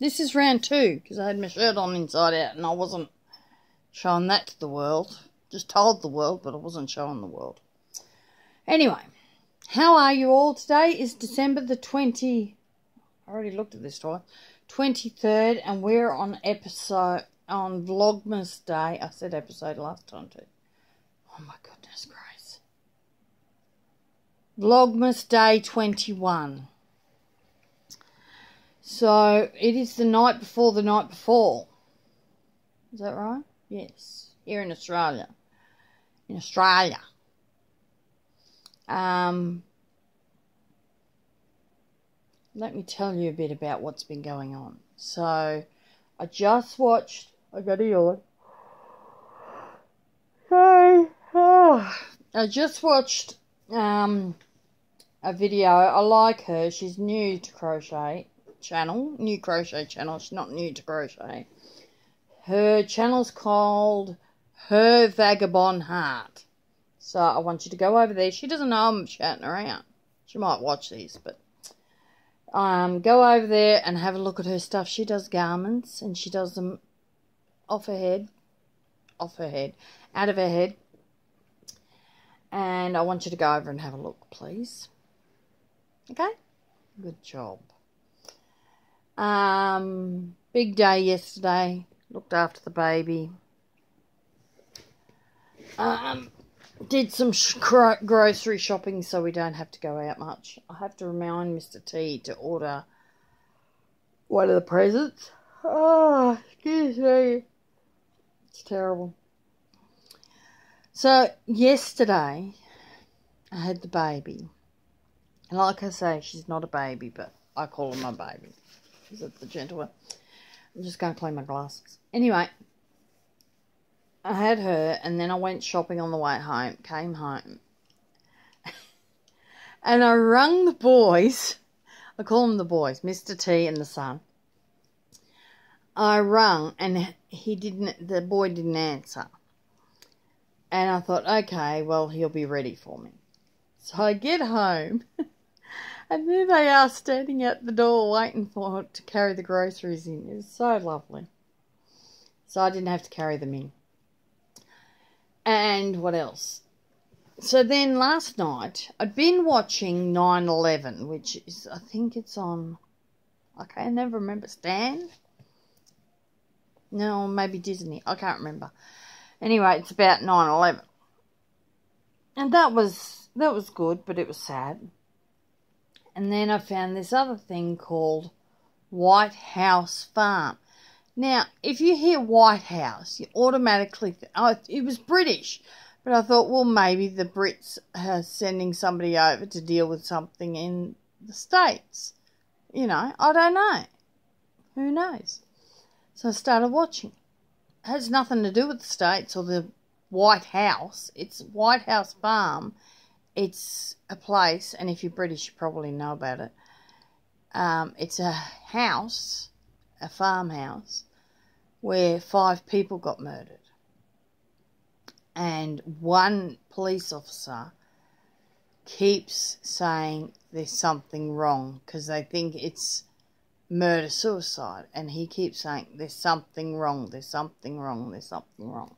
This is round two because I had my shirt on inside out and I wasn't showing that to the world. Just told the world, but I wasn't showing the world. Anyway, how are you all today? Is December the 20. I already looked at this twice. 23rd, and we're on episode on Vlogmas Day. I said episode last time too. Oh my goodness grace. Vlogmas Day 21. So it is the night before the night before. Is that right? Yes. Here in Australia. In Australia. Um, let me tell you a bit about what's been going on. So, I just watched. I got a yawn. Sorry. Oh. I just watched um, a video. I like her. She's new to crochet channel, new crochet channel. She's not new to crochet. Her channel's called Her Vagabond Heart. So I want you to go over there. She doesn't know I'm chatting around. She might watch these, but um, go over there and have a look at her stuff. She does garments and she does them off her head, off her head, out of her head. And I want you to go over and have a look, please. Okay? Good job. Um, big day yesterday. Looked after the baby. Um, did some grocery shopping so we don't have to go out much. I have to remind Mr. T to order one of the presents. Oh, excuse me. It's terrible. So, yesterday, I had the baby. And like I say, she's not a baby, but I call her my baby. Is it the gentle one. I'm just going to clean my glasses. Anyway, I had her, and then I went shopping on the way home, came home, and I rung the boys. I call them the boys, Mr. T and the son. I rung, and he didn't. The boy didn't answer, and I thought, okay, well, he'll be ready for me. So I get home. And there they are standing at the door waiting for to carry the groceries in. It was so lovely. So I didn't have to carry them in. And what else? So then last night, I'd been watching 9 11, which is, I think it's on, I never remember, Stan? No, maybe Disney. I can't remember. Anyway, it's about 9 11. And that was, that was good, but it was sad. And then I found this other thing called White House Farm. Now, if you hear White House, you automatically think, oh, it was British. But I thought, well, maybe the Brits are sending somebody over to deal with something in the States. You know, I don't know. Who knows? So I started watching. It has nothing to do with the States or the White House. It's White House Farm it's a place, and if you're British, you probably know about it. Um, it's a house, a farmhouse, where five people got murdered. And one police officer keeps saying there's something wrong because they think it's murder suicide. And he keeps saying there's something wrong, there's something wrong, there's something wrong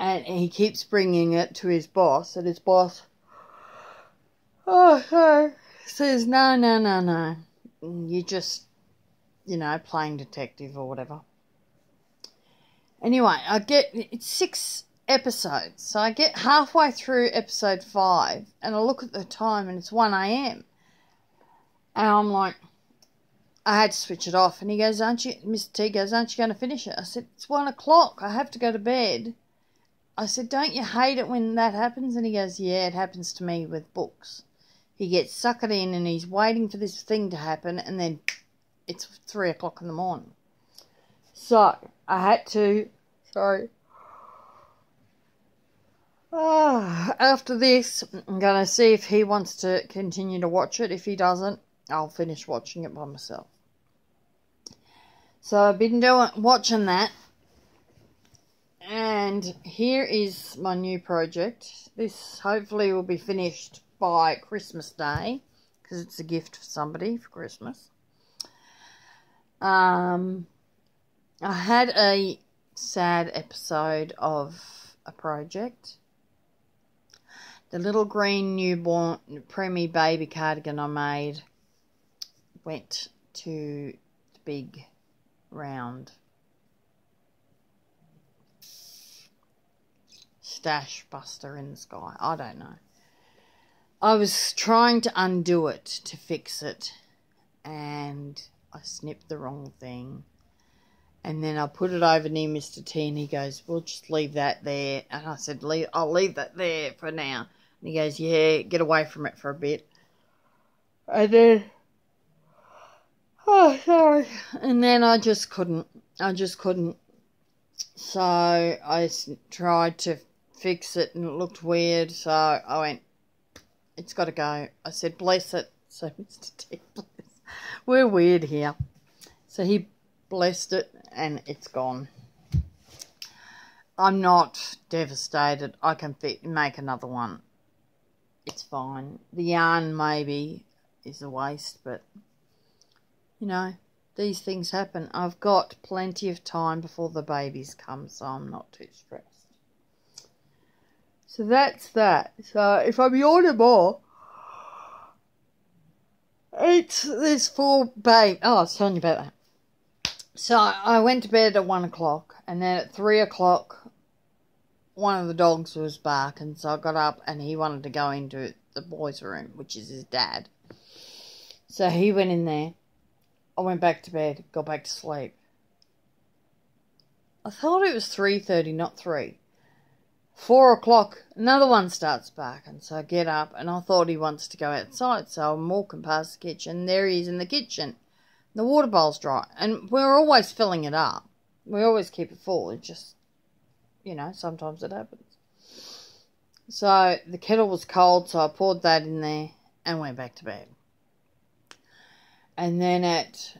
and he keeps bringing it to his boss, and his boss, oh, says, no, no, no, no, you're just, you know, playing detective or whatever. Anyway, I get, it's six episodes, so I get halfway through episode five, and I look at the time, and it's 1am, and I'm like, I had to switch it off, and he goes, aren't you, Mr. T goes, aren't you going to finish it? I said, it's one o'clock, I have to go to bed. I said, Don't you hate it when that happens? And he goes, Yeah, it happens to me with books. He gets suckered in and he's waiting for this thing to happen, and then it's three o'clock in the morning. So I had to, sorry. Oh, after this, I'm going to see if he wants to continue to watch it. If he doesn't, I'll finish watching it by myself. So I've been doing watching that and here is my new project. This hopefully will be finished by Christmas Day because it's a gift for somebody for Christmas. Um, I had a sad episode of a project. The little green newborn preemie baby cardigan I made went to the big round stash buster in the sky. I don't know. I was trying to undo it to fix it and I snipped the wrong thing. And then I put it over near Mr. T and he goes, We'll just leave that there. And I said, leave, I'll leave that there for now. And he goes, Yeah, get away from it for a bit. And then, oh, sorry. And then I just couldn't. I just couldn't. So I tried to fix it and it looked weird. So I went, It's got to go. I said, Bless it. So Mr. T, bless. We're weird here. So he blessed it and it's gone. I'm not devastated. I can make another one. It's fine. The yarn maybe is a waste, but you know, these things happen. I've got plenty of time before the babies come, so I'm not too stressed. So that's that. So if I'm yawning more, it's this four babe. Oh, I was telling you about that. So I went to bed at one o'clock, and then at three o'clock, one of the dogs was barking. So I got up, and he wanted to go into the boys' room, which is his dad. So he went in there. I went back to bed, got back to sleep. I thought it was three thirty, not three. Four o'clock, another one starts barking. So I get up, and I thought he wants to go outside. So I'm walking past the kitchen. There he is in the kitchen. The water bowl's dry, and we're always filling it up. We always keep it full. It just, you know, sometimes it happens. So the kettle was cold, so I poured that in there and went back to bed. And then at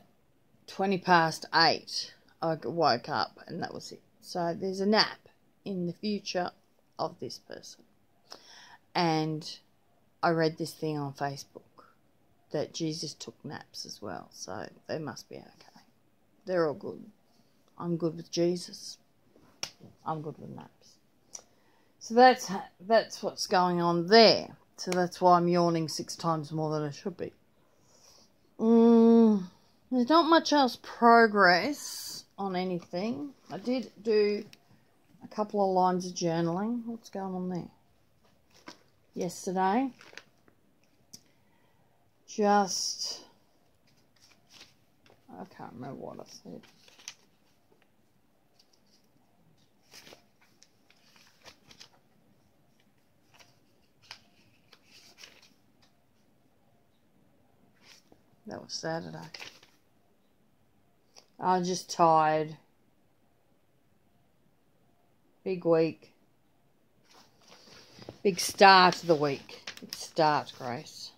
20 past 8, I woke up, and that was it. So there's a nap in the future of this person. And I read this thing on Facebook that Jesus took naps as well, so they must be okay. They're all good. I'm good with Jesus. I'm good with naps. So that's that's what's going on there. So that's why I'm yawning six times more than I should be. Mm, there's not much else progress on anything. I did do couple of lines of journaling. What's going on there? Yesterday just, I can't remember what I said. That was Saturday. I was just tired. Big week. Big start to the week. Big start, Grace.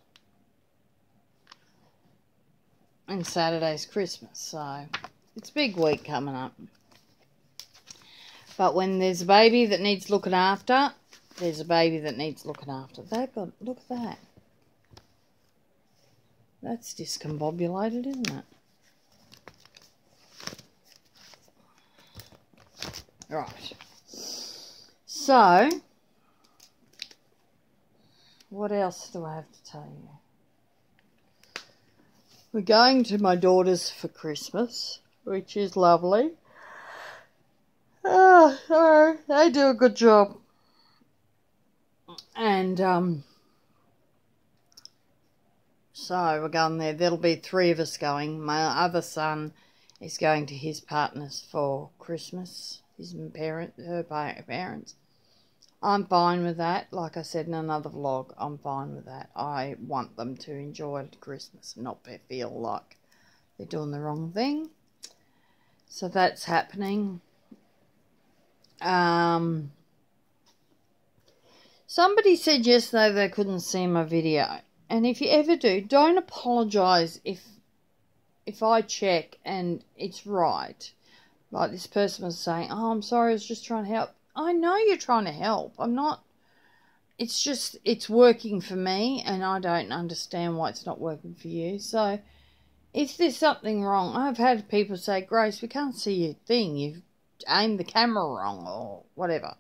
and Saturday's Christmas, so it's big week coming up. But when there's a baby that needs looking after, there's a baby that needs looking after. They've got, look at that. That's discombobulated, isn't it? Right. So, what else do I have to tell you? We're going to my daughter's for Christmas, which is lovely. Oh, oh, they do a good job. And um, so we're going there. There'll be three of us going. My other son is going to his partner's for Christmas. His parent, her parents. I'm fine with that. Like I said in another vlog, I'm fine with that. I want them to enjoy Christmas and not feel like they're doing the wrong thing. So that's happening. Um, somebody said yesterday they couldn't see my video. And if you ever do, don't apologise if if I check and it's right. Like this person was saying, oh, I'm sorry, I was just trying to help I know you're trying to help. I'm not. It's just, it's working for me, and I don't understand why it's not working for you. So, Is there something wrong? I've had people say, Grace, we can't see your thing. You've aimed the camera wrong or whatever.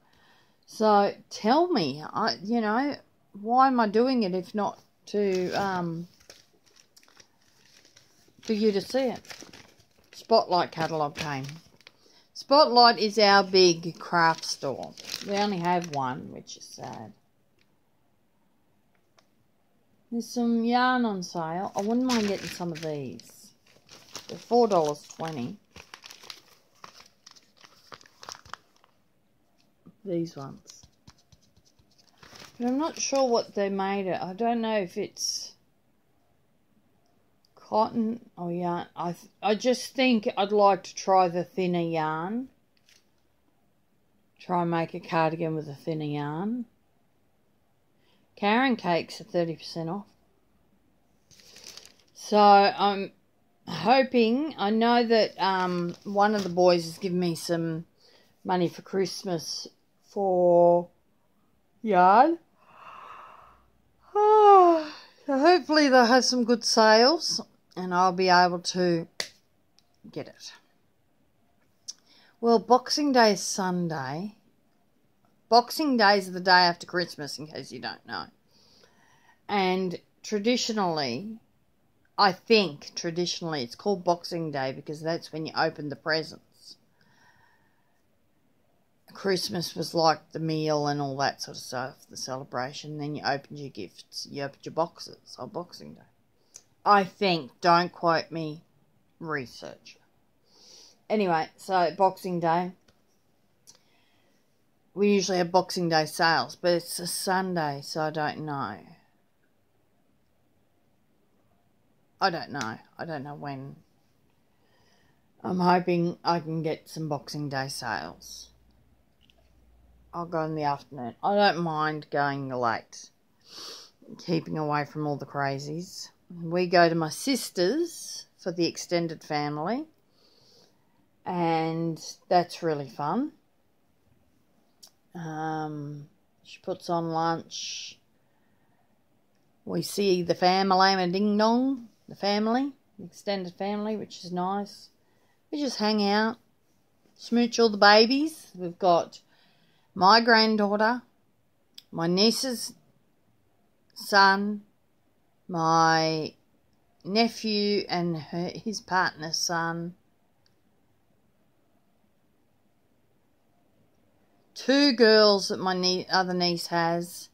So tell me, I you know, why am I doing it if not to um for you to see it? Spotlight catalogue came. Spotlight is our big craft store. We only have one, which is sad. There's some yarn on sale. I wouldn't mind getting some of these. They're four dollars twenty. These ones. But I'm not sure what they made it. I don't know if it's cotton or yarn. I I just think I'd like to try the thinner yarn. Try and make a cardigan with a thinner yarn. Caron cakes are 30% off. So I'm hoping, I know that um, one of the boys has given me some money for Christmas for yarn. so hopefully they'll have some good sales and I'll be able to get it. Well, Boxing Day is Sunday. Boxing Day is the day after Christmas, in case you don't know. And traditionally, I think traditionally it's called Boxing Day because that's when you open the presents. Christmas was like the meal and all that sort of stuff, the celebration. Then you opened your gifts, you opened your boxes on Boxing Day. I think, don't quote me, research. Anyway, so Boxing Day, we usually have Boxing Day sales, but it's a Sunday, so I don't know. I don't know. I don't know when. I'm hoping I can get some Boxing Day sales. I'll go in the afternoon. I don't mind going late, keeping away from all the crazies. We go to my sister's for the extended family, and that's really fun. Um, she puts on lunch. We see the family and ding dong, the family, extended family, which is nice. We just hang out, smooch all the babies. We've got my granddaughter, my niece's son, my nephew and her, his partner's son, two girls that my nie- other niece has,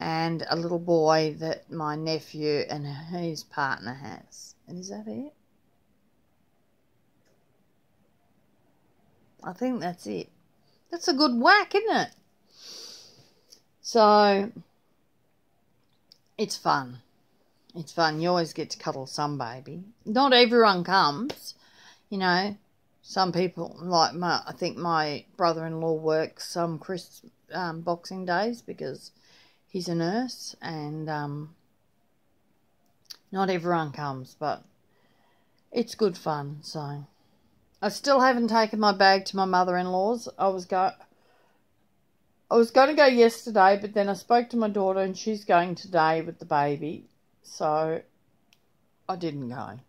and a little boy that my nephew and his partner has. And is that it? I think that's it. That's a good whack, isn't it? So, it's fun. It's fun. You always get to cuddle some baby. Not everyone comes, you know. Some people, like my, I think my brother-in-law works some Chris um, Boxing Days because he's a nurse, and um, not everyone comes, but it's good fun. So I still haven't taken my bag to my mother-in-law's. I was go, I was going to go yesterday, but then I spoke to my daughter, and she's going today with the baby, so I didn't go.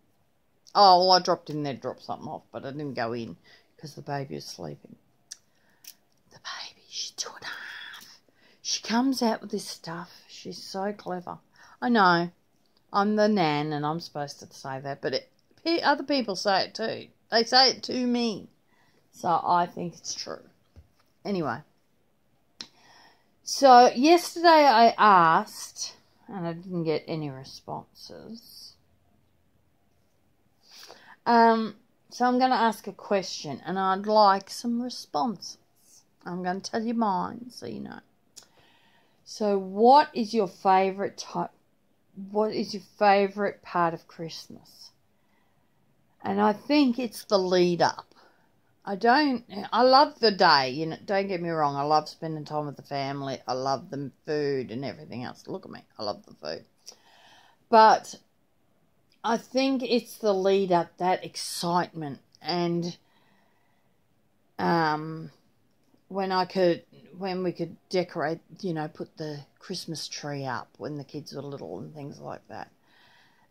Oh, well, I dropped in there to drop something off, but I didn't go in because the baby was sleeping. The baby, she's two and a half. She comes out with this stuff. She's so clever. I know. I'm the nan and I'm supposed to say that, but it, other people say it too. They say it to me. So I think it's true. Anyway. So yesterday I asked, and I didn't get any responses um, so I'm going to ask a question and I'd like some responses. I'm going to tell you mine so you know. So, what is your favorite type? What is your favorite part of Christmas? And I think it's the lead up. I don't. I love the day. You know, don't get me wrong. I love spending time with the family. I love the food and everything else. Look at me. I love the food. But I think it's the lead up, that excitement, and um, when I could, when we could decorate, you know, put the Christmas tree up when the kids were little and things like that.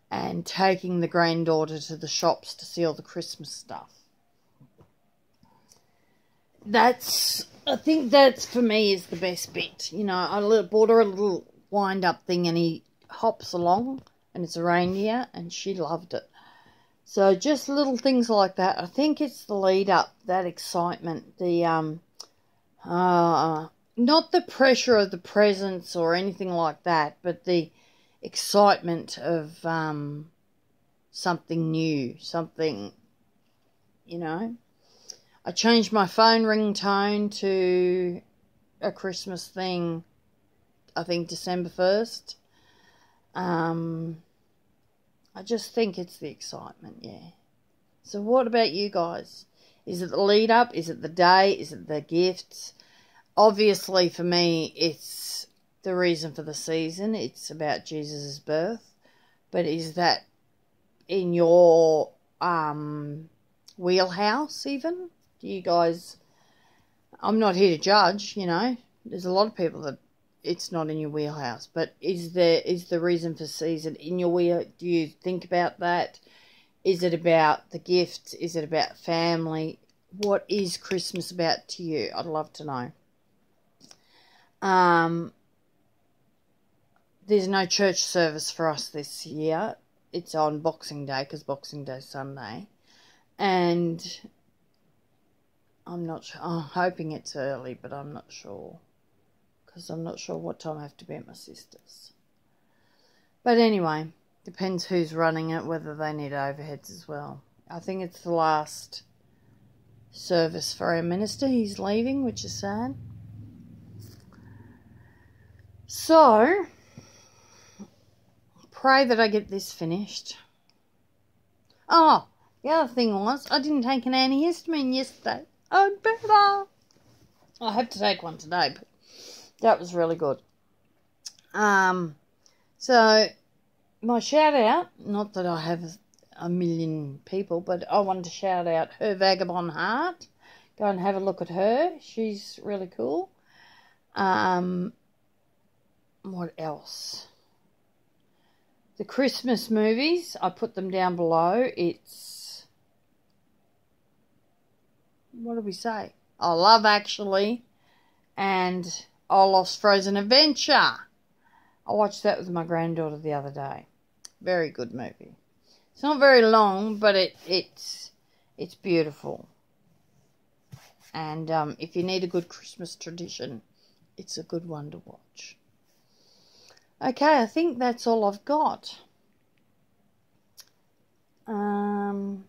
and taking the granddaughter to the shops to see all the Christmas stuff. That's, I think that's for me is the best bit. You know, I bought her a little wind up thing and he hops along and it's a reindeer and she loved it. So just little things like that. I think it's the lead up, that excitement, the um, uh, not the pressure of the presents or anything like that, but the excitement of um, something new, something, you know. I changed my phone ringtone to a Christmas thing, I think December 1st. Um, I just think it's the excitement, yeah. So, what about you guys? Is it the lead up? Is it the day? Is it the gifts? Obviously, for me, it's the reason for the season. It's about Jesus' birth. But is that in your um, wheelhouse, even? Do you guys. I'm not here to judge, you know. There's a lot of people that it's not in your wheelhouse. But is there is the reason for season in your wheel? Do you think about that? Is it about the gifts? Is it about family? What is Christmas about to you? I'd love to know. Um, there's no church service for us this year. It's on Boxing Day because Boxing Day Sunday, and I'm not. Sure, I'm hoping it's early, but I'm not sure because I'm not sure what time I have to be at my sister's. But anyway, depends who's running it, whether they need overheads as well. I think it's the last service for our minister. He's leaving, which is sad. So, pray that I get this finished. Oh, the other thing was, I didn't take an antihistamine yesterday. Better. I have to take one today, but that was really good. Um, so my shout out, not that I have a million people, but I wanted to shout out her Vagabond Heart. Go and have a look at her. She's really cool. Um, what else? The Christmas movies, I put them down below. It's what do we say? I love actually, and Olaf's Frozen Adventure. I watched that with my granddaughter the other day. Very good movie. It's not very long, but it it's it's beautiful. And um, if you need a good Christmas tradition, it's a good one to watch. Okay, I think that's all I've got. Um,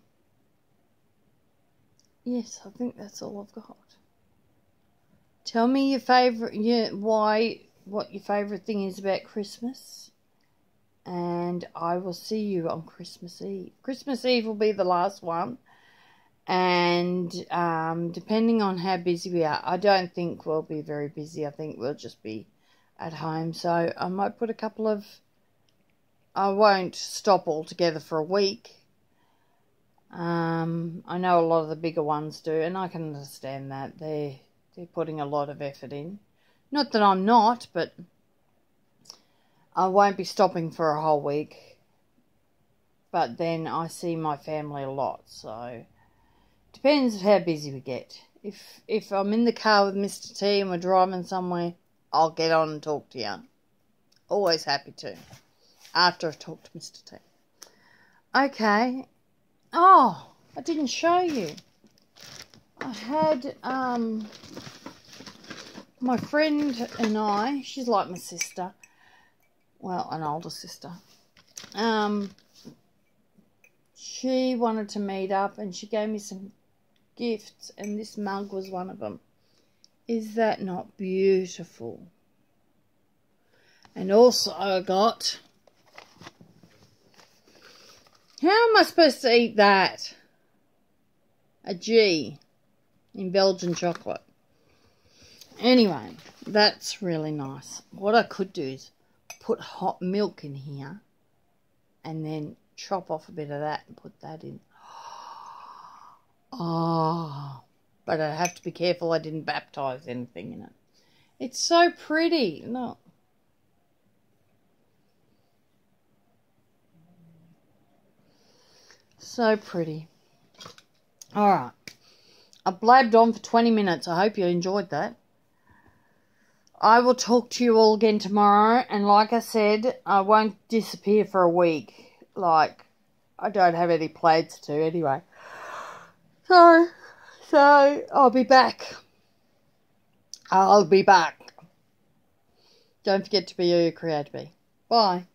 yes, I think that's all I've got. Tell me your favorite, yeah, why, what your favorite thing is about Christmas. And I will see you on Christmas Eve. Christmas Eve will be the last one. And um, depending on how busy we are, I don't think we'll be very busy. I think we'll just be at home. So I might put a couple of. I won't stop altogether for a week. Um, I know a lot of the bigger ones do, and I can understand that. They they're putting a lot of effort in. Not that I'm not, but I won't be stopping for a whole week. But then I see my family a lot, so depends how busy we get. If if I'm in the car with Mr. T and we're driving somewhere, I'll get on and talk to you. Always happy to. After I've talked to Mr. T. Okay. Oh, I didn't show you. I had um, my friend and I, she's like my sister, well, an older sister. Um, she wanted to meet up and she gave me some gifts, and this mug was one of them. Is that not beautiful? And also, I got. How am I supposed to eat that? A G in Belgian chocolate. Anyway, that's really nice. What I could do is put hot milk in here and then chop off a bit of that and put that in. Oh, but I have to be careful I didn't baptize anything in it. It's so pretty. Look. So pretty. Alright. I blabbed on for 20 minutes. I hope you enjoyed that. I will talk to you all again tomorrow. And like I said, I won't disappear for a week. Like, I don't have any plans to anyway. So, so I'll be back. I'll be back. Don't forget to be who you create be. Bye.